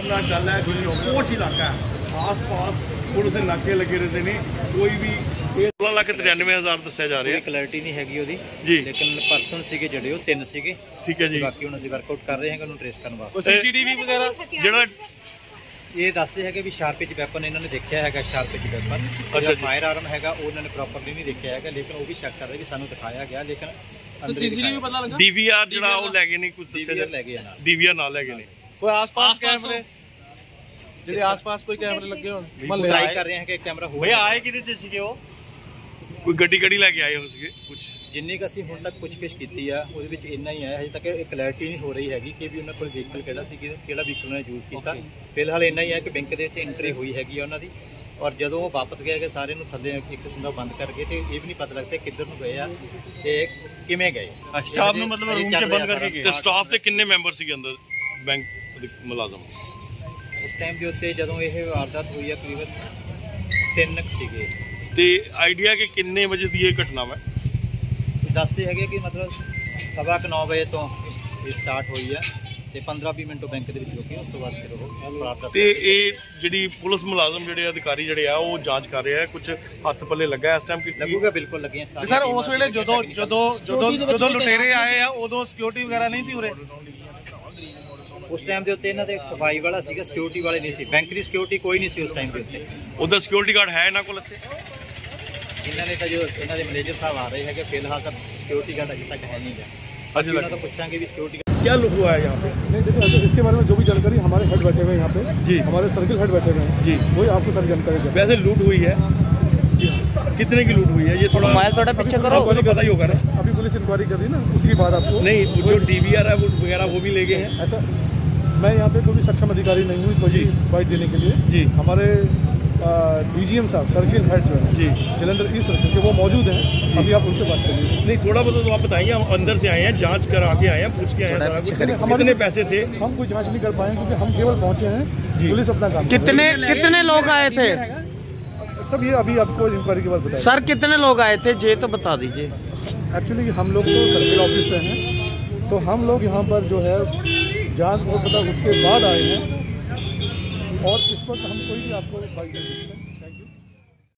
ਖਤਰਨਾਕ ਗੱਲ ਹੈ ਕੋਸ਼ ਇਲਾਕਾ ਹੈ। ਆਸ-ਪਾਸ ਪੁਲਿਸ ਦੇ ਨਾਕੇ ਲੱਗੇ ਰਹਿੰਦੇ ਨੇ। ਕੋਈ ਵੀ ਇਹ 16 ਲੱਖ 93 ਹਜ਼ਾਰ ਦੱਸਿਆ ਜਾ ਰਿਹਾ। ਕਲੈਰਿਟੀ ਨਹੀਂ ਹੈਗੀ ਉਹਦੀ। ਜੀ। ਲੇਕਿਨ ਪਰਸਨ ਸੀਗੇ ਜਿਹੜੇ ਉਹ ਤਿੰਨ ਸੀਗੇ। ਠੀਕ ਹੈ ਜੀ। ਬਾਕੀ ਹੁਣ ਅਸੀਂ ਵਰਕਆਊਟ ਕਰ ਰਹੇ ਹਾਂ ਕਿ ਉਹਨੂੰ ਟ੍ਰੇਸ ਕਰਨ ਵਾਸਤੇ। ਸੀਸੀਟੀਵੀ ਵਗੈਰਾ ਜਿਹੜਾ ਇਹ ਦੱਸਦੇ ਹੈਗੇ ਵੀ ਸ਼ਾਰਪ ਪਿਚ ਵੈਪਨ ਇਹਨਾਂ ਨੇ ਦੇਖਿਆ ਹੈਗਾ ਸ਼ਾਰਪ ਪਿਚ ਵੈਪਨ ਅੱਛਾ ਜੀ। ਫਾਇਰ ਆਰਮ ਹੈਗਾ ਉਹ ਉਹਨਾਂ ਨੇ ਪ੍ਰੋਪਰਲੀ ਨਹੀਂ ਦੇਖਿਆ ਹੈਗਾ ਲੇਕਿਨ ਉਹ ਵੀ ਚੈੱਕ ਕਰ ਰਹੇ ਕਿ ਸਾਨੂੰ ਦਿਖਾਇਆ ਗਿਆ ਲੇਕਿਨ ਸੀਸੀਟੀਵੀ ਪਤਾ ਲੱਗਾ? ਡੀਵੀਆਰ ਜਿਹੜਾ ਉਹ ਲੈ ਗਏ ਨੇ ਕੁਝ ਦੱਸਿਆ ਡੀਵੀਆਰ ਲੈ ਗਏ ਆ ਨਾਲ। ਡੀਵੀਆਰ ਨਾਲ ਲੈ ਗਏ ਨੇ। ਕੋਈ ਆਸ-ਪਾਸ ਕੈਮਰੇ? ਜਿਹੜੇ ਆਸ-ਪਾਸ ਕੋਈ ਕੈਮਰੇ ਲੱਗੇ ਹੋਣ? ਟਰਾਈ ਕਰ ਰਹੇ ਹਾਂ ਕਿ ਕੈਮਰਾ ਹੋ ਕਿਹਦੇ ਚ ਸੀਗੇ ਉਹ? ਕੋਈ ਗੱਡੀ ਗੱਡੀ ਲੈ ਕੇ ਆਏ ਹੋ ਸੀਗੇ? ਕੁਝ ਜਿੰਨੀ ਕੁ ਅਸੀਂ ਹੁਣ ਤੱਕ ਪੁੱਛਗਿੱਛ ਕੀਤੀ ਆ ਉਹਦੇ ਵਿੱਚ ਇੰਨਾ ਹੀ ਆਇਆ ਹਜੇ ਤੱਕ ਇਹ ਕਲੈਰਿਟੀ ਨਹੀਂ ਹੋ ਰਹੀ ਹੈਗੀ ਕਿ ਵੀ ਉਹਨਾਂ ਕੋਲ ਵਹੀਕਲ ਕਿਹੜਾ ਸੀ ਕਿਹੜਾ ਵਹੀਕਲ ਉਹਨਾਂ ਨੇ ਯੂਜ਼ ਕੀਤਾ। ਫਿਲਹਾਲ ਇੰਨਾ ਹੀ ਹੈ ਕਿ ਬੈਂਕ ਦੇ ਵਿੱਚ ਐਂਟਰੀ ਹੋਈ ਹੈਗੀ ਆ ਉਹਨਾਂ ਦੀ। ਔਰ ਜਦੋਂ ਉਹ ਵਾਪਸ ਗਏ ਕਿ ਸਾਰੇ ਨੂੰ ਥੱਲੇ ਇੱਕ ਕਿਸਮ ਦਾ ਬੰਦ ਕਰਕੇ ਤੇ ਇਹ ਵੀ ਨਹੀਂ ਪਤਾ ਲੱਗਦਾ ਕਿੱਧਰ ਨੂੰ ਗਏ ਆ ਤੇ ਕਿਵੇਂ ਗਏ। ਸਟਾਫ ਨੂੰ ਮਤਲਬ ਚੱਲ ਚ ਬੰਦ ਕਰਕੇ। ਗਏ। ਤੇ ਸਟਾਫ ਤੇ ਕਿੰਨੇ ਮੈਂਬਰ ਸੀਗੇ ਅੰਦਰ? ਬੈਂਕ ਦੇ ਮੁਲਾਜ਼ਮ। ਉਸ ਟਾਈਮ ਦੇ ਉੱਤੇ ਜਦੋਂ ਇਹ ਵਾਰਦਾਤ ਹੋਈ ਆ ਕਰੀਬਨ ਤਿੰਨ ਕੁ ਸੀਗੇ। ਤੇ ਆਈਡੀਆ ਕਿ ਕਿੰਨੇ ਵਜੇ ਦੀ ਇਹ ਘਟਨਾ ਹੈ ਦੱਸਦੇ ਹੈਗੇ ਕਿ ਮਤਲਬ ਸਵਾ ਕੁ 9 ਵਜੇ ਤੋਂ ਇਹ ਸਟਾਰਟ ਹੋਈ ਆ ਤੇ 15-20 ਮਿੰਟ ਬੈਂਕ ਦੇ ਵਿੱਚ ਰੁਕੇ ਉਸ ਤੋਂ ਬਾਅਦ ਫਿਰ ਉਹ ਵਾਰਦਾਤ ਤੇ ਇਹ ਜਿਹੜੀ ਪੁਲਿਸ ਮੁਲਾਜ਼ਮ ਜਿਹੜੇ ਅਧਿਕਾਰੀ ਜਿਹੜੇ ਆ ਉਹ ਜਾਂਚ ਕਰ ਰਹੇ ਆ ਕੁਝ ਹੱਥ ਪੱਲੇ ਲੱਗਾ ਇਸ ਟਾਈਮ ਕਿ ਲੱਗੂਗਾ ਬਿਲਕੁਲ ਲੱਗੀਆਂ ਸਾਰੀਆਂ ਸਰ ਉਸ ਵੇਲੇ ਜਦੋਂ ਜਦੋਂ ਜਦੋਂ ਲੁਟੇਰੇ ਆਏ ਆ ਉਦੋਂ ਸਿਕਿਉਰਿਟੀ ਵਗੈਰਾ ਨਹੀਂ ਸੀ ਉਰੇ? ਉਸ ਟਾਈਮ ਦੇ ਉੱਤੇ ਇਹਨਾਂ ਦੇ ਸਫਾਈ ਵਾਲਾ ਸੀਗਾ ਸਿਕਿਉਰਿਟੀ ਵਾਲੇ ਨਹੀਂ ਸੀ ਬੈਂਕ ਦੀ ਸਿਕਿਉਰਿਟੀ ਕੋਈ ਨਹੀਂ ਸੀ ਉਸ ਟਾਈਮ ਦੇ ਉੱਤੇ ਉਹਦਾ ਸਿਕਿਉਰਿਟੀ ਗਾਰਡ ਹੈ ਇਹਨਾਂ ਕੋਲ ਇੱਥੇ ਇਹਨਾਂ ਨੇ ਤਾਂ ਜੋ ਇਹਨਾਂ ਦੇ ਮੈਨੇਜਰ ਸਾਹਿਬ ਆ ਰਹੇ ਹੈਗੇ ਫਿਲਹਾਲ ਤਾਂ ਸਿਕਿਉਰਿਟੀ ਗਾਰਡ ਅਜੇ ਤੱਕ ਹੈ ਨਹੀਂ ਗਾ ਅਜੇ ਇਹਨਾਂ ਤੱਕ ਤੋਂ ਪੁੱਛਾਂਗੇ भी सिक्योरिटी क्या लुक हुआ है यहाँ पे नहीं देखो ऐसे इसके बारे में जो भी जानकारी हमारे हेड बैठे हुए हैं यहाँ पे जी। हमारे सर्किल हेड बैठे हुए हैं जी। वही आपको सारी जानकारी देंगे वैसे लूट हुई है कितने की लूट हुई है ये थोड़ा मोबाइल थोड़ा पीछे करो आपको तो पता ही होगा ना अभी पुलिस इंक्वायरी कर रही है ना उसके बाद आपको नहीं वो जो डीवीआर है वो वगैरह वो भी ले गए हैं ऐसा मैं यहाँ पे कोई सक्षम अधिकारी नहीं हूँ कोई जी। बाइट देने के लिए। जी। हमारे डीजीएम साहब सर्किल हेड जो है जी। जलंधर ईस्ट क्योंकि वो मौजूद हैं अभी आप उनसे बात करिए। नहीं थोड़ा बहुत तो आप बताइए हम अंदर से आए हैं जाँच करा के आए हैं पूछ के आए हैं सारा हमारे- कितने पैसे थे। हम कोई जाँच नहीं कर पाए क्योंकि हम केवल पहुँचे हैं पुलिस अपना काम कितने कितने लोग आए थे? सब ये अभी आपको इंक्वायरी के बाद बताएँगे। सर कितने लोग आए थे? ये तो बता दीजिए। एक्चुअली हम लोग तो सर्किल ऑफ़िस से हैं तो हम लोग यहाँ पर जो है जान और पता उसके बाद आए हैं और इस वक्त हम कोई भी आपको बाइक नहीं दे सकते